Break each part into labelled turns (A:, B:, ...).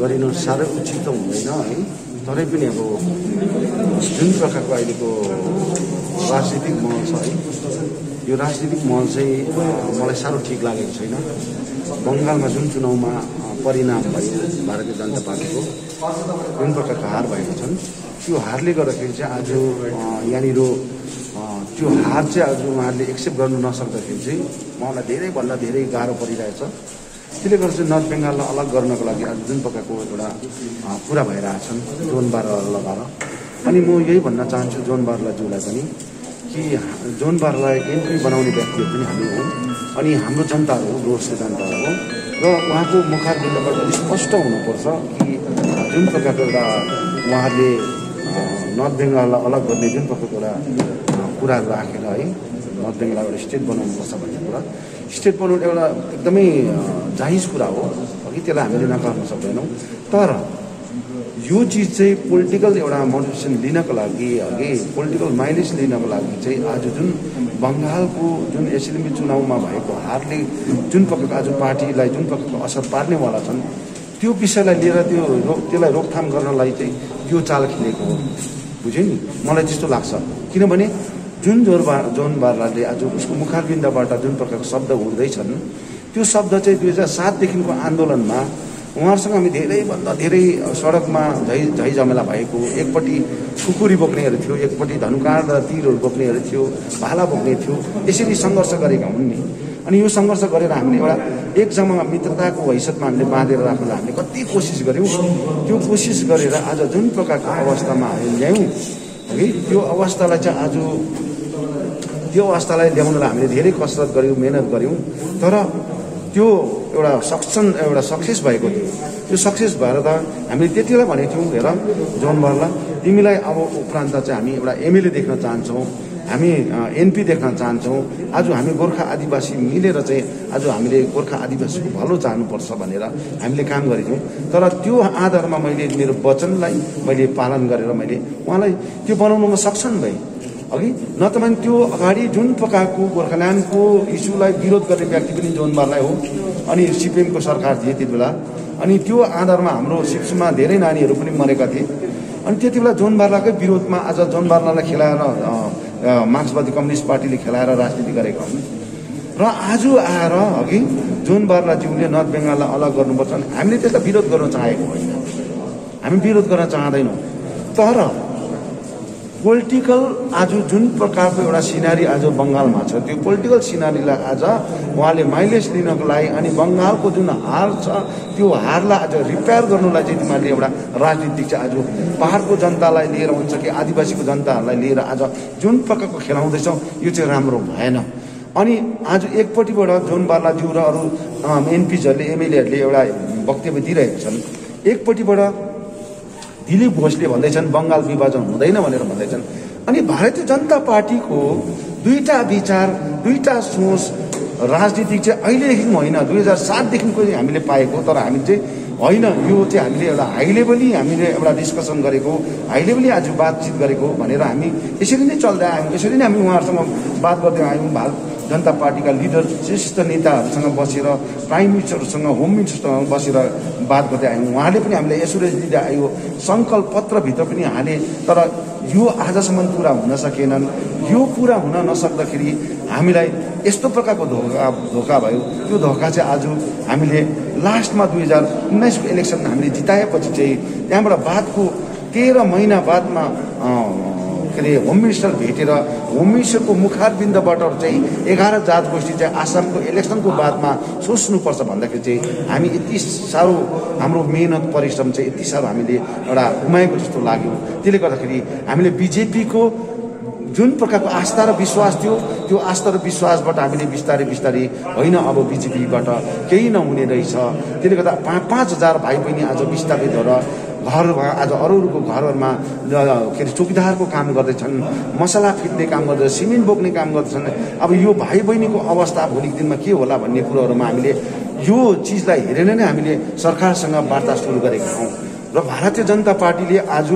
A: गरिनु साह्रै उचित त हुँदैन है तरै पनि अब जुन प्रकारको अहिलेको राजनीतिक महल छ है यो राजनीतिक महल चाहिँ मलाई साह्रो ठिक लागेको छैन बङ्गालमा जुन चुनावमा अ, परिणाम भयो भारतीय जनता पार्टीको जुन प्रकारको हार भएको छन् त्यो हारले गर्दाखेरि चाहिँ आज यहाँनिर त्यो हार चाहिँ आज उहाँहरूले एक्सेप्ट गर्नु नसक्दाखेरि चाहिँ उहाँलाई धेरैभन्दा धेरै गाह्रो परिरहेछ त्यसले गर्दा चाहिँ नर्थ बेङ्गाललाई अलग गर्नको लागि आज जुन प्रकारको एउटा कुरा भइरहेछन् जोन बाह्र लगाएर अनि म यही भन्न चाहन्छु जोन बाह्रलाज्यूलाई पनि कि जोन बाह्रलाई एन्ट्री बनाउने व्यक्तिहरू पनि हामी हौँ अनि हाम्रो जनताहरू हो डोर्सको जनताहरू हो। र उहाँको मुखारबिन्दबाट स्पष्ट हुनुपर्छ कि जुन प्रकारको एउटा उहाँहरूले नर्थ बेङ्गाललाई अलग गर्ने जुन प्रकारको एउटा कुराहरू राखेर है नर्थ बेङ्गाल एउटा स्टेट बनाउनुपर्छ भन्ने कुरा। स्टेट बनाउनु एउटा एकदमै जाहिज कुरा हो अघि त्यसलाई हामीले नकार्न सक्दैनौँ तर यो चिज चाहिँ पोलिटिकल एउटा मोटिभेसन लिनको लागि अघि पोलिटिकल माइलेज लिनको लागि चाहिँ आज जुन बङ्गालको जुन एसएलएमबी चुनावमा भएको हारले जुन प्रकारको आज पार्टीलाई जुन प्रकारको असर पार्नेवाला छन् त्यो विषयलाई लिएर त्यो रोक त्यसलाई रोकथाम गर्नलाई चाहिँ यो चाल खेलेको हो बुझ्यो नि मलाई त्यस्तो लाग्छ। किनभने जुन जोरबा जोन आज उसको मुखारबिन्दबाट जुन प्रकारको शब्द उड्दैछन् त्यो शब्द चाहिँ दुई हजार सातदेखिको आन्दोलनमा उहाँहरूसँग हामी धेरैभन्दा धेरै सडकमा झै झै झमेला भएको एकपट्टि खुकुरी बोक्नेहरू थियो एकपट्टि धनुकाँड र तिरहरू बोक्नेहरू थियो भाला बोक्ने थियो यसरी सङ्घर्ष गरेका हुन् नि। अनि यो सङ्घर्ष गरेर हामीले एउटा एक मित्रताको हैसियतमा हामीले बाँधेर राख्नलाई हामीले कति कोसिस गऱ्यौँ त्यो कोसिस गरेर आज जुन प्रकारको अवस्थामा हामी ल्यायौँ है त्यो अवस्थालाई चाहिँ आज त्यो अवस्थालाई ल्याउनलाई हामीले धेरै कसरत गऱ्यौँ मेहनत गऱ्यौँ तर त्यो एउटा सक्सन एउटा सक्सेस भएको थियो। त्यो सक्सेस भएर त हामीले त्यति बेला भनेको थियौँ हेर जोन बर्ला तिमीलाई अब उपरान्त चाहिँ हामी एउटा एमएलए देख्न चाहन्छौँ हामी एनपी देख्न चाहन्छौँ आज हामी गोर्खा आदिवासी मिलेर चाहिँ आज हामीले गोर्खा आदिवासीको भलो चाहनुपर्छ भनेर हामीले काम गरेको थियौँ तर त्यो आधारमा मैले मेरो वचनलाई मैले पालन गरेर मैले उहाँलाई त्यो बनाउनुमा सक्षम भएँ। अघि नत्र त्यो अगाडि जुन प्रकारको गोर्खाल्यान्डको इस्युलाई विरोध गर्ने व्यक्ति पनि जोनबारलाई हो अनि सिपिएमको सरकार थिए त्यति बेला अनि त्यो आधारमा हाम्रो सिक्समा धेरै नानीहरू पनि मरेका थिए। अनि त्यति बेला जोनबार्लाकै विरोधमा आज जोनबार्लालाई खेलाएर मार्क्सवादी कम्युनिस्ट पार्टीले खेलाएर राजनीति गरेका हुन्। र आज आएर अघि जोन बार्लाज्यूले नर्थ बेङ्गाललाई अलग गर्नुपर्छ हामीले त्यसलाई विरोध गर्न चाहेको होइन। हामी विरोध गर्न चाहँदैनौँ। तर पोलिटिकल आज जुन प्रकारको एउटा सिनारी आज बङ्गालमा छ त्यो पोलिटिकल सिनारीलाई आज उहाँले माइलेज लिनको लागि अनि बङ्गालको जुन हार छ त्यो हारलाई आज रिपेयर गर्नुलाई चाहिँ तिमीहरूले एउटा राजनीतिक चाहिँ आज पाहाडको जनतालाई लिएर हुन्छ कि आदिवासीको जनताहरूलाई लिएर आज जुन प्रकारको खेलाउँदैछौ यो चाहिँ राम्रो भएन। अनि आज एकपट्टिबाट जोन बालाज्यू र अरू एमपिजहरूले एमएलएहरूले एउटा वक्तव्य दिइरहेका छन्। एकपट्टिबाट दिलीप घोषले भन्दैछन् बङ्गाल विभाजन हुँदैन भनेर भन्दैछन्। अनि भारतीय जनता पार्टीको दुईटा विचार दुईटा सोच राजनीतिक चाहिँ अहिलेदेखि होइन दुई हजार सातदेखिको हामीले पाएको तर हामी चाहिँ होइन यो चाहिँ हामीले एउटा हाई लेभली हामीले एउटा डिस्कसन गरेको हाई लेभली आज बातचित गरेको भनेर हामी यसरी नै चल्दै आयौँ यसरी नै हामी उहाँहरूसँग बात गर्दै आयौँ भारत जनता पार्टीका लिडर श्रेष्ठ नेताहरूसँग बसेर प्राइम मिनिस्टरसँग होम मिनिस्टरसँग बसेर बात गर्दै आयौँ। उहाँले पनि हामीलाई एसुरेन्स दिँदै आयो। सङ्कल्प पत्रभित्र पनि हाले तर यो आजसम्म पुरा हुन सकेनन्। यो पुरा हुन नसक्दाखेरि हामीलाई यस्तो प्रकारको धोका धोका भयो। त्यो धोका चाहिँ आज हामीले लास्टमा दुई हजार उन्नाइसको इलेक्सन हामीले जिताएपछि चाहिँ त्यहाँबाट बादको तेह्र महिना बादमा के अरे होम मिनिस्टर भेटेर होम मिनिस्टरको मुखारबिन्दबाट चाहिँ एघार जात गोष्ठी चाहिँ आसामको इलेक्सनको बादमा सोच्नुपर्छ भन्दाखेरि चाहिँ हामी यति साह्रो हाम्रो मेहनत परिश्रम चाहिँ यति साह्रो हामीले एउटा गुमाएको जस्तो लाग्यो। त्यसले गर्दाखेरि हामीले बिजेपीको जुन प्रकारको आस्था र विश्वास थियो त्यो आस्था र विश्वासबाट हामीले बिस्तारै बिस्तारै होइन अब बिजेपीबाट केही नहुने रहेछ। त्यसले गर्दा पाँच पाँच हजार भाइ बहिनी आज विस्थापित भएर घरमा आज अरू अरूको घरहरूमा के अरे चौकीदारको काम गर्दैछन् मसला फिट्ने काम गर्दैछ सिमेन्ट बोक्ने काम गर्दैछन्। अब यो भाइ बहिनीको अवस्था भोलिको दिनमा के होला भन्ने कुरोहरूमा हामीले यो चिजलाई हेरेर नै हामीले सरकारसँग वार्ता सुरु गरेका हौँ। र भारतीय जनता पार्टीले आज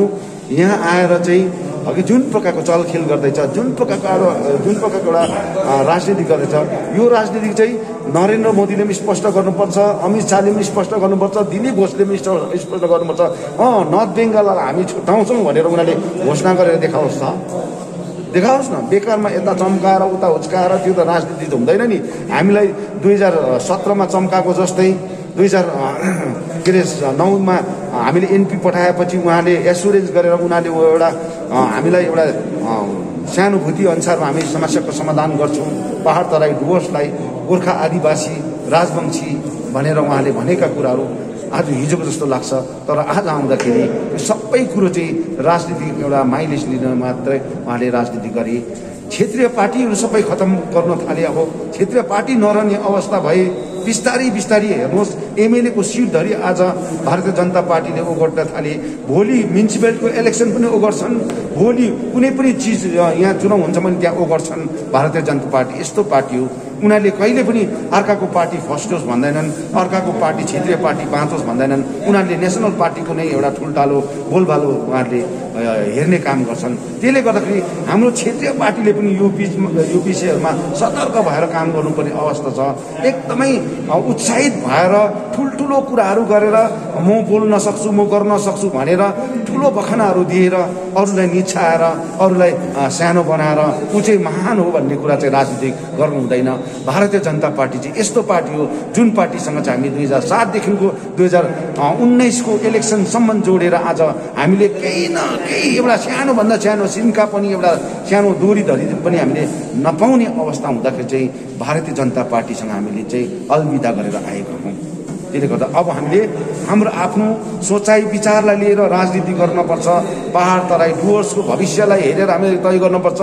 A: यहाँ आएर चाहिँ अघि जुन प्रकारको चलखेल गर्दैछ जुन प्रकारको अब जुन प्रकारको एउटा राजनीति गर्दैछ यो राजनीति चाहिँ नरेन्द्र मोदीले पनि स्पष्ट गर्नुपर्छ अमित शाहले पनि स्पष्ट गर्नुपर्छ दिलीप घोषले पनि स्प- स्पष्ट गर्नुपर्छ। अँ नर्थ बेङ्गाललाई हामी छुट्याउँछौँ भनेर उनीहरूले घोषणा गरेर देखाओस् त। देखाओस् न बेकारमा यता चम्काएर उता हुच्काएर त्यो त राजनीति त हुँदैन नि। हामीलाई दुई हजार सत्रमा चम्काएको जस्तै दुई हजार के अरे नौमा हामीले एनपी पठाएपछि उहाँले एसुरेन्स गरेर उनीहरूले एउटा हामीलाई एउटा सानुभूति अनुसारमा हामी समस्याको समाधान गर्छौँ। पहाड तराई डुवर्सलाई गोर्खा आदिवासी राजवंशी भनेर उहाँले भनेका कुराहरू आज हिजोको जस्तो लाग्छ। तर आज आउँदाखेरि यो सबै कुरो चाहिँ राजनीतिक एउटा माइलेज लिन मात्रै उहाँले राजनीति गरे। क्षेत्रीय पार्टीहरू सबै खतम गर्न थाले। अब क्षेत्रीय पार्टी नरहने अवस्था भए बिस्तारै बिस्तारै हेर्नुहोस् एमएलएको सिटधरि आज भारतीय जनता पार्टीले ओगट्न थाले। भोलि म्युनिसिपालिटीको इलेक्सन पनि ओगट्छन् भोलि कुनै पनि चिज यहाँ चुनाव हुन्छ भने त्यहाँ ओगट्छन् भारतीय जनता पार्टी यस्तो पार्टी हो। उनीहरूले कहिले पनि अर्काको पार्टी फर्स्ट भन्दैनन् अर्काको पार्टी क्षेत्रीय पार्टी बाँचोस् भन्दैनन्। उनीहरूले नेसनल पार्टीको नै एउटा ठुल्ठालो बोलबालो उहाँहरूले हेर्ने काम गर्छन्। त्यसले गर्दाखेरि हाम्रो क्षेत्रीय पार्टीले पनि यो बिचमा यो विषयहरूमा सतर्क भएर काम गर्नुपर्ने अवस्था छ। एकदमै उत्साहित भएर ठुल्ठुलो कुराहरू गरेर म बोल्न सक्छु म गर्न सक्छु भनेर ठुलो बखानाहरू दिएर अरूलाई निछाएर अरूलाई सानो बनाएर ऊ चाहिँ महान हो भन्ने कुरा चाहिँ राजनीति गर्नु हुँदैन। भारतीय जनता पार्टी चाहिँ यस्तो पार्टी हो जुन पार्टीसँग चाहिँ हामी दुई हजार सातदेखिको दुई हजार उन्नाइसको इलेक्सनसम्म जोडेर आज हामीले केही न केही एउटा सानोभन्दा सानो सिन्का पनि एउटा सानो दोरी धरी पनि हामीले नपाउने अवस्था हुँदाखेरि चाहिँ भारतीय जनता पार्टीसँग हामीले चाहिँ अलविदा गरेर आएका त्यसले गर्दा अब हामीले हाम्रो आफ्नो सोचाइ विचारलाई लिएर राजनीति गर्नुपर्छ पहाड तराई डुवर्सको भविष्यलाई हेरेर हामीले तय गर्नुपर्छ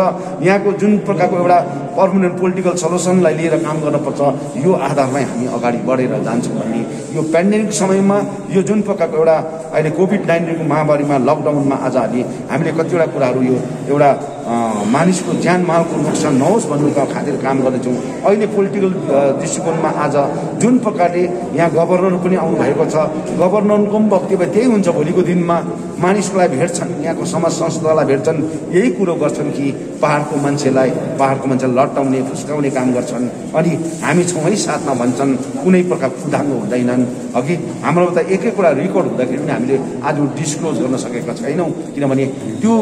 A: यहाँको जुन प्रकारको एउटा पर्मानेन्ट पोलिटिकल सल्युसनलाई लिएर काम गर्नुपर्छ यो आधारमै हामी अगाडि बढेर जान्छौँ भन्ने यो पेन्डेमिक समयमा यो जुन प्रकारको एउटा अहिले कोभिड नाइन्टिनको महामारीमा लकडाउनमा आज हामी हामीले कतिवटा कुराहरू यो एउटा मानिसको ज्यान मालको नोक्सान नहोस् भन्नुका खातिर काम गर्दैछौँ। अहिले पोलिटिकल दृष्टिकोणमा आज जुन प्रकारले यहाँ गभर्नर पनि आउनुभएको छ गभर्नरको पनि वक्तव्य त्यही हुन्छ भोलिको दिनमा। मानिसलाई भेट्छन् यहाँको समाज संस्थालाई भेट्छन् यही कुरो गर्छन् कि पहाडको मान्छेलाई पहाडको मान्छेलाई लट्टाउने फुस्काउने काम गर्छन्। अनि हामी छौँ है साथमा भन्छन् कुनै प्रकार उदाङ्गो हुँदैनन्। अघि हाम्रो त एक एकवटा रेकर्ड हुँदाखेरि पनि हामीले आज डिस्क्लोज गर्न सकेका छैनौँ। किनभने त्यो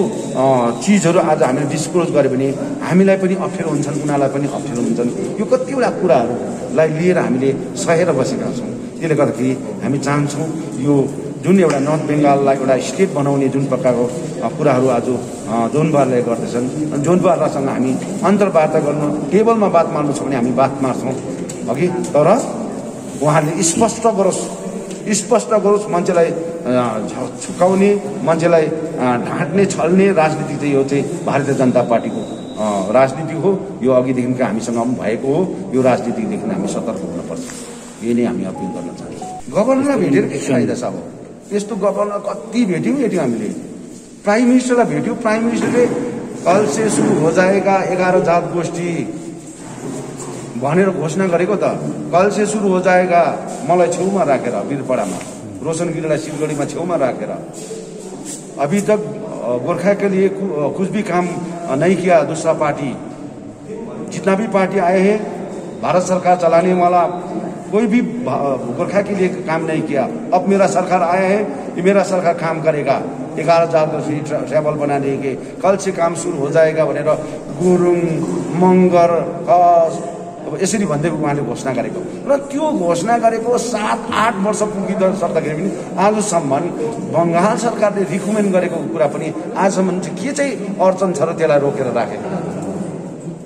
A: चिजहरू आज हामीले डिस्क्लोज गऱ्यो भने हामीलाई पनि अप्ठ्यारो हुन्छन् उनीहरूलाई पनि अप्ठ्यारो हुन्छन्। यो कतिवटा कुराहरूलाई लिएर हामीले सहेर बसेका छौँ। त्यसले गर्दाखेरि हामी चाहन्छौँ यो जुन एउटा नर्थ बेङ्गाललाई एउटा स्टेट बनाउने जुन प्रकारको कुराहरू आज जोनबारले गर्दैछन्। जोनबारसँग हामी अन्तर्वार्ता गर्नु टेबलमा बात मार्नु छ भने हामी बात मार्छौँ। अघि तर उहाँहरूले स्पष्ट गरोस् स्पष्ट गरोस् मान्छेलाई झुकाउने मान्छेलाई ढाँट्ने छल्ने राजनीति चाहिँ यो चाहिँ भारतीय जनता पार्टीको राजनीति हो। यो अघिदेखिको हामीसँग पनि भएको हो। यो राजनीतिदेखि हामी सतर्क हुनुपर्छ। यही नै हामी अपिल गर्न चाहन्छौँ। गभर्नरलाई भेटेर के फाइदा छ अब? यस्तो गभर्नर कति भेट्यौँ भेट्यौँ हामीले? प्राइम मिनिस्टरलाई भेट्यौँ। प्राइम मिनिस्टरले कल से सुरु हो जाएगा एघार जात गोष्ठी भनेर घोषणा गरेको त। कल से सुरु हो जाएगा। मलाई छेउमा राखेर वीरपाडामा रोशन गिरीलाई सिलगढीमा छेउमा राखेर। अभी तक गोरखा के लिए कु- कुछ भी काम नहीं किया दूसरा पार्टी। जितना भी पार्टी आए हैं भारत सरकार चलाने वाला कोई भी गोरखा के लिए काम नहीं किया। अब मेरा सरकार आया है ये मेरा सरकार काम करेगा। ग्यारह जात ट्रैवल बना देंगे। कल से काम शुरू हो जाएगा भनेर गुरुङ कस अब यसरी भन्दै उहाँले घोषणा गरेको। र त्यो घोषणा गरेको सात आठ वर्ष पुगिद सक्दाखेरि पनि आजसम्म बङ्गाल सरकारले रिकमेन्ड गरेको कुरा पनि आजसम्म चाहिँ के चाहिँ अडचन छ र त्यसलाई रोकेर राखेको?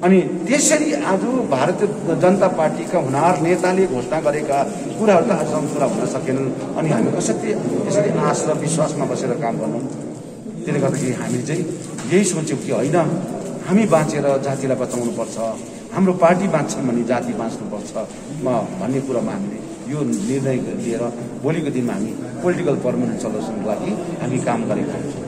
A: अनि त्यसरी आज भारतीय जनता पार्टीका हुनार नेताले घोषणा गरेका कुराहरू त आजसम्म पुरा हुन सकेनन्। अनि हामी कसरी यसरी आश र विश्वासमा बसेर काम गर्छौँ त्यसले गर्दाखेरि हामीले चाहिँ यही सोच्यौँ कि होइन हामी बाँचेर जातिलाई बचाउनुपर्छ। हाम्रो पार्टी बाँच्छन् भने जाति बाँच्नुपर्छ। म भन्ने कुरामा हामीले यो निर्णय लिएर भोलिको दिनमा हामी पोलिटिकल पर्मानेन्ट सल्युसनको लागि हामी काम गरेका छौँ।